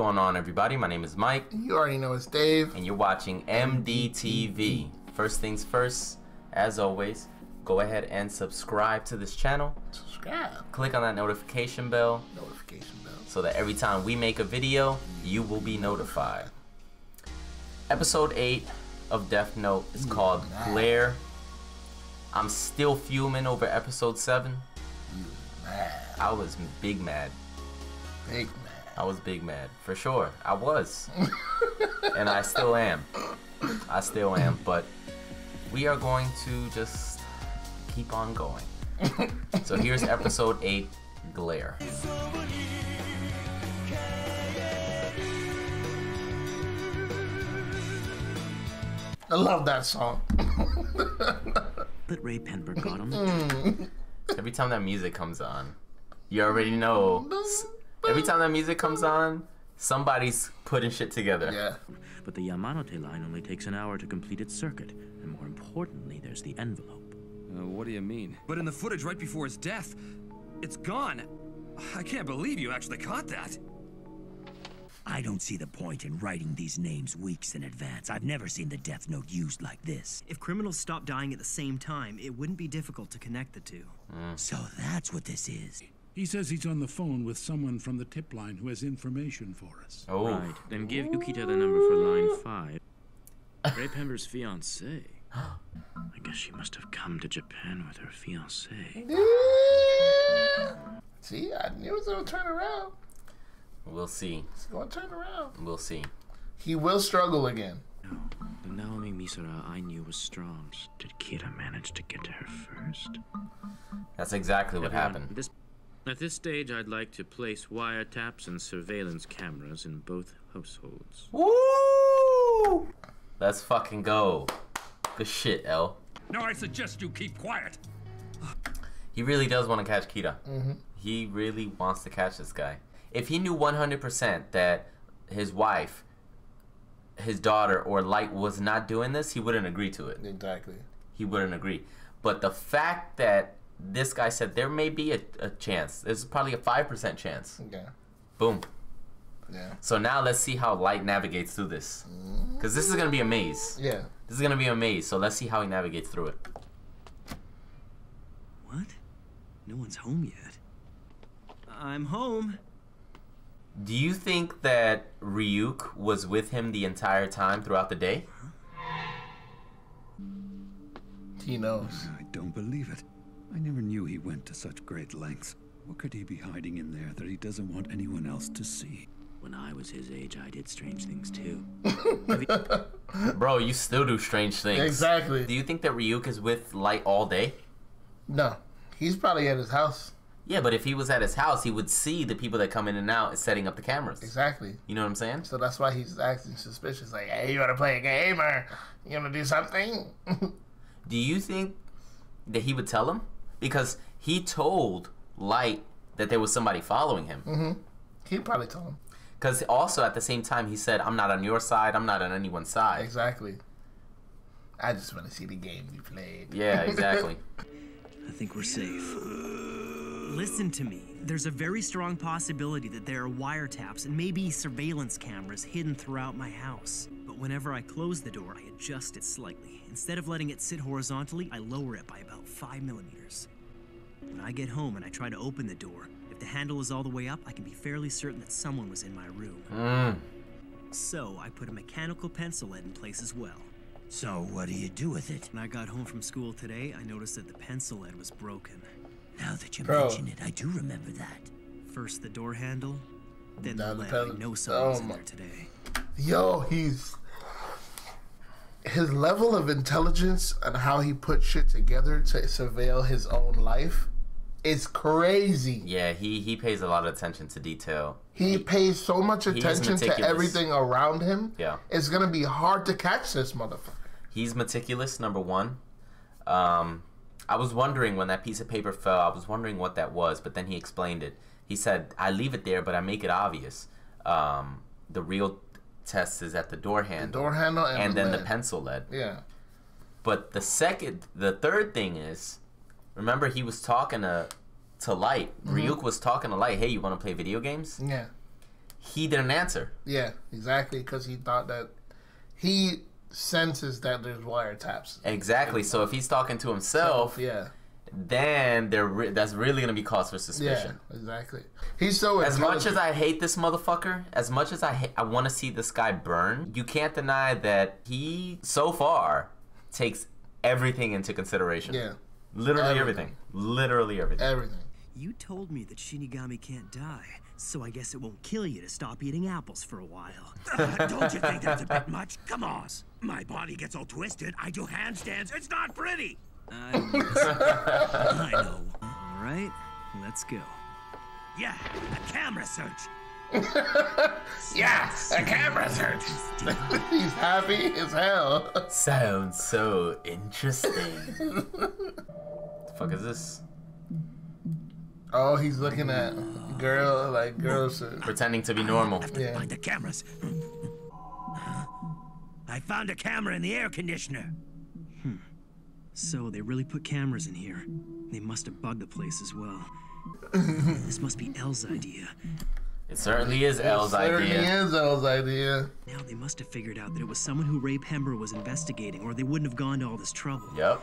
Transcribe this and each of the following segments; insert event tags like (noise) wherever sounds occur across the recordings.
going on, everybody? My name is Mike, you already know it's Dave. and you're watching MDTV. First things first, as always, go ahead and subscribe to this channel. Subscribe. Click on that notification bell Notification bell. so that every time we make a video, you will be notified. Episode 8 of Death Note is called Glare. I'm still fuming over episode 7. Mad. I was big mad. Big man. I was big mad for sure. I was, (laughs) and I still am. I still am. But we are going to just keep on going. so here's episode eight, Glare. I love that song. But Raye Penber got him. Mm. Every time that music comes on, you already know. S- Every time that music comes on, somebody's putting shit together. Yeah. But the Yamanote line only takes an hour to complete its circuit. And more importantly, there's the envelope. Uh, what do you mean? But in the footage right before his death, it's gone. I can't believe you actually caught that. I don't see the point in writing these names weeks in advance. I've never seen the Death Note used like this. If criminals stopped dying at the same time, it wouldn't be difficult to connect the two. So that's what this is. He says he's on the phone with someone from the tip line who has information for us. Oh, Right. Then give Ukita the number for line five. (gasps) Raye Penber's fiancée. I guess she must have come to Japan with her fiancé. (laughs) See, I knew it was gonna turn around. we'll see. It's gonna turn around. We'll see. He will struggle again. No, the Naomi Misora I knew was strong. Did Kira manage to get to her first? That's exactly what Everyone, happened. This, at this stage, I'd like to place wiretaps and surveillance cameras in both households. Woo! Let's fucking go. Good shit, L. Now I suggest you keep quiet. He really does want to catch Kira. Mm-hmm. He really wants to catch this guy. If he knew 100% that his wife, his daughter, or Light was not doing this, he wouldn't agree to it. Exactly. He wouldn't agree. But the fact that this guy said there may be a, a chance, there's probably a 5% chance. Yeah. Boom. Yeah. So now let's see how Light navigates through this. Because this is going to be a maze. Yeah. This is going to be a maze. So let's see how he navigates through it. What? No one's home yet. I'm home. Do you think that Ryuk was with him the entire time throughout the day? He knows. I don't believe it. I never knew he went to such great lengths. What could he be hiding in there that he doesn't want anyone else to see? When I was his age, I did strange things too. (laughs) Bro, you still do strange things. Exactly. Do you think that Ryuk is with Light all day? No. He's probably at his house. Yeah, but if he was at his house, he would see the people that come in and out and setting up the cameras. Exactly. You know what I'm saying? So that's why he's acting suspicious. Like, hey, you wanna play a game or you wanna do something? (laughs) Do you think that he would tell him? Because he told Light that there was somebody following him. Mm-hmm. he probably told him. Because also at the same time, he said, I'm not on your side, I'm not on anyone's side. Exactly. I just wanna see the game you played. Yeah, exactly. (laughs) I think we're safe. Listen to me. There's a very strong possibility that there are wiretaps and maybe surveillance cameras hidden throughout my house. But whenever I close the door, I adjust it slightly. Instead of letting it sit horizontally, I lower it by about 5 millimeters. When I get home and I try to open the door, if the handle is all the way up, I can be fairly certain that someone was in my room. Mm. So I put a mechanical pencil lead in place as well. So what do you do with it? When I got home from school today, I noticed that the pencil lead was broken. Now that you Bro. mention it, I do remember that. First the door handle, then Now the the lead. pen- I know someone was Oh in my- there today. Yo, he's his level of intelligence and how he put shit together to surveil his own life is crazy. Yeah, he, he pays a lot of attention to detail. He pays so much attention to everything around him. Yeah. It's gonna be hard to catch this motherfucker. He's meticulous, number one. Um, I was wondering when that piece of paper fell, I was wondering what that was, but then he explained it. He said, I leave it there, but I make it obvious. Um, the real test is at the door handle. Door handle and, and the then the pencil lead. Yeah. But the second, the third thing is Remember, he was talking to to Light. Mm-hmm. Ryuk was talking to Light. Hey, you want to play video games? Yeah, He didn't answer. yeah, exactly. Because he thought that he senses that there's wiretaps. Exactly. So if he's talking to himself, Yeah, then there re- that's really gonna be cause for suspicion. yeah, suspicion. exactly. He's so As much as. I hate this motherfucker, as much as I ha- I want to see this guy burn, you can't deny that he so far takes everything into consideration. yeah, Literally Everything. everything. Literally everything. everything. You told me that Shinigami can't die, so I guess it won't kill you to stop eating apples for a while. (laughs) Uh, don't you think that's a bit much? Come on. My body gets all twisted. I do handstands. It's not pretty. I know. All right, let's go. Yeah, a camera search. (laughs) Yeah, a camera search. (laughs) He's happy as hell. Sounds so interesting. the fuck is this? Oh, he's looking at girl like girls. Pretending to be normal. i have Yeah. Find the cameras. (laughs) I found a camera in the air conditioner. So they really put cameras in here. They must have bugged the place as well. (laughs) this must be L's idea. It certainly is L's Certainly idea. is L's idea. Now they must have figured out that it was someone who Raye Penber was investigating, or they wouldn't have gone to all this trouble. Yep.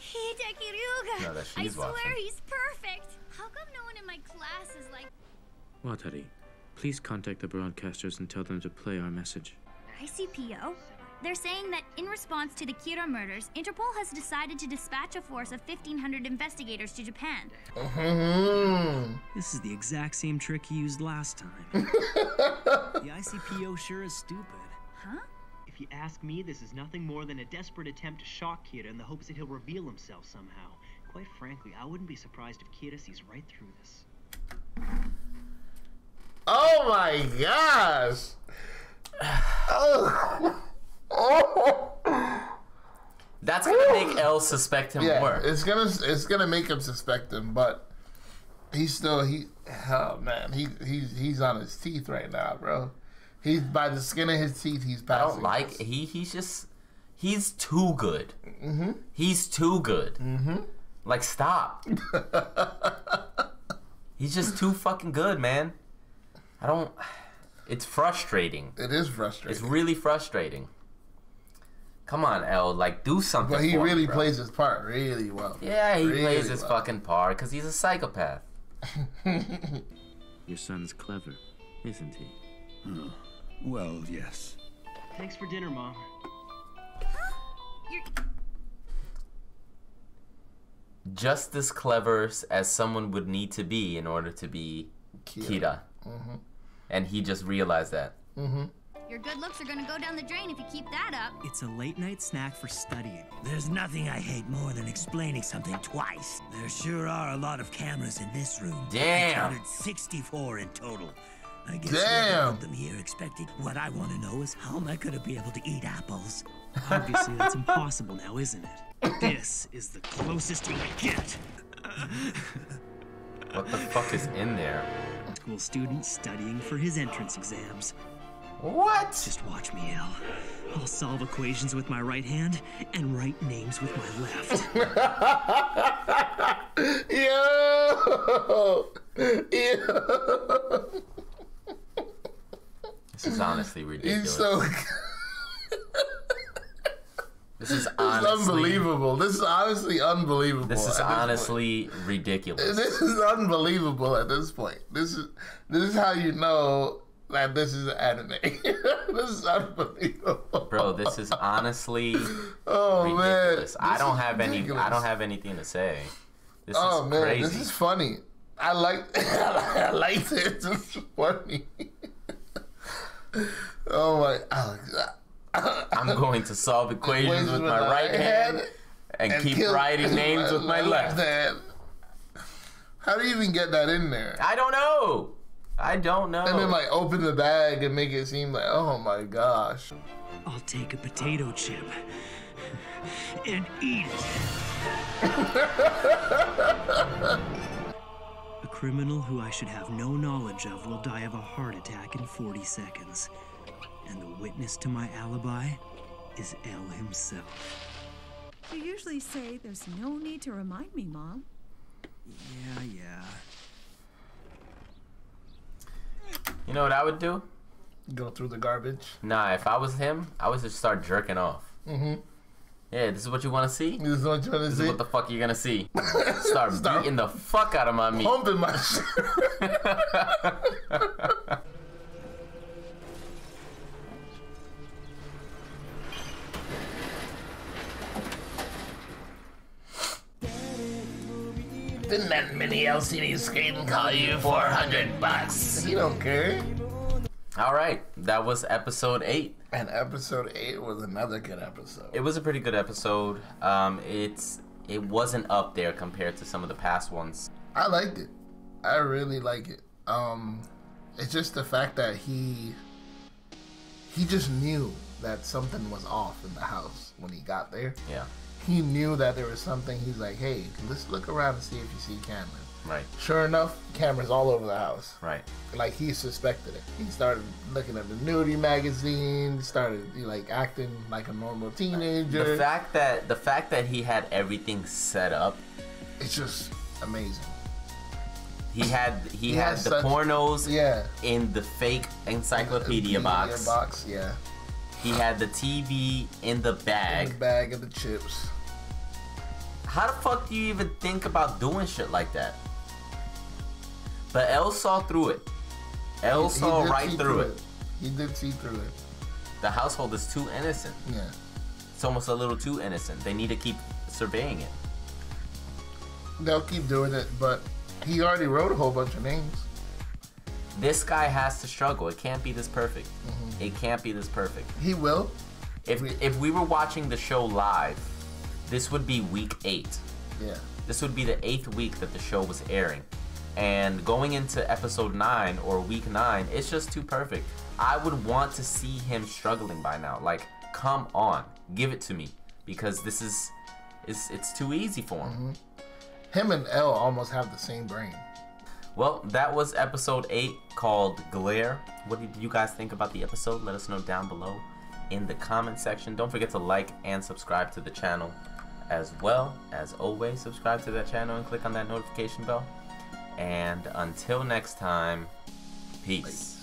Hideki Ryuga! No, I swear watching. he's perfect! How come no one in my class is like Watari, please contact the broadcasters and tell them to play our message. ICPO? They're saying that in response to the Kira murders, Interpol has decided to dispatch a force of 1,500 investigators to Japan. Hmm. This is the exact same trick he used last time. (laughs) the ICPO sure is stupid. Huh? If you ask me, this is nothing more than a desperate attempt to shock Kira in the hopes that he'll reveal himself somehow. Quite frankly, I wouldn't be surprised if Kira sees right through this. Oh my gosh. (sighs) Oh. That's gonna make L suspect him Yeah, more. it's gonna it's gonna make him suspect him, but he's still he. Oh man, he he's he's on his teeth right now, bro. He's by the skin of his teeth. He's passing. I don't like this. he he's just he's too good. Mm-hmm. He's too good. Mm-hmm. Like stop. (laughs) he's just too fucking good, man. I don't. It's frustrating. It is frustrating. It's really frustrating. Come on, L. Like do something. but he for me, really bro. plays his part really well. Yeah, he Really plays his well. fucking part because he's a psychopath. (laughs) Your son's clever, isn't he? Well, yes. Thanks for dinner, Mom. You're Just as clever as someone would need to be in order to be Kira. Mm-hmm. And he just realized that. Your good looks are gonna go down the drain if you keep that up. It's a late night snack for studying. There's nothing I hate more than explaining something twice. There sure are a lot of cameras in this room. I Damn. counted 64 in total. I guess Damn. whoever put them here expected. What I want to know is how am I going to be able to eat apples? Obviously, that's impossible now, isn't it? This is the closest you get. What the fuck is in there? School student studying for his entrance exams. What? Just watch me, L. I'll solve equations with my right hand and write names with my left. (laughs) Yo, yo. This is honestly ridiculous. He's so. (laughs) this is This is honestly unbelievable. This is honestly unbelievable. This is at point. honestly ridiculous. This is unbelievable at this point. This is this is how you know that this is anime. (laughs) this is unbelievable. Bro, this is honestly (laughs) oh man, ridiculous. I don't have any I don't have anything to say. This Oh is man, crazy. this is funny. I like (laughs) I like it. This is funny. oh my! Oh, I'm going to solve equations with my right hand and, keep writing names with my left. hand. How do you even get that in there? I don't know. I don't know. And then like open the bag and make it seem like, oh my gosh. I'll take a potato chip and eat it. a criminal who I should have no knowledge of will die of a heart attack in 40 seconds. And the witness to my alibi is L himself. You usually say there's no need to remind me, Mom. Yeah, yeah. You know what I would do? Go through the garbage. Nah, if I was him, I would just start jerking off. Mm-hmm. Yeah, this is what you want to see. This is what you want to see. is what the fuck you're gonna see. (laughs) Start, Start beating the fuck out of my meat. Pumping my shit. (laughs) Didn't that mini LCD screen call you 400 bucks? You don't care. All right, that was episode eight. And episode 8 was another good episode. It was a pretty good episode. Um, it's it wasn't up there compared to some of the past ones. I liked it. I really like it. Um, it's just the fact that he he just knew that something was off in the house when he got there. Yeah. He knew that there was something. He's like, "Hey, let's look around and see if you see cameras." Right. Sure enough, cameras all over the house. Right. Like he suspected it. He started looking at the nudie magazine. Started like acting like a normal teenager. The fact that the fact that he had everything set up, it's just amazing. he had he, He had the such- pornos Yeah. in the fake encyclopedia Encyclopedia box. box, yeah. He had the TV in the bag. In the bag of the chips. How the fuck do you even think about doing shit like that? But L saw through it. L He- he saw did right see through it. He did see through it. The household is too innocent. Yeah. It's almost a little too innocent. They need to keep surveying it. They'll keep doing it, but he already wrote a whole bunch of names. This guy has to struggle. It can't be this perfect. Mm-hmm. It can't be this perfect. He will. If if we were watching the show live, this would be week eight. Yeah. This would be the eighth week that the show was airing. And going into episode nine or week nine, it's just too perfect. I would want to see him struggling by now. Like, come on, give it to me. Because this is it's it's too easy for him. Mm-hmm. Him and L almost have the same brain. Well, that was episode 8 called Glare. What did you guys think about the episode? Let us know down below in the comment section. Don't forget to like and subscribe to the channel as well. As always, subscribe to that channel and click on that notification bell. And until next time, peace.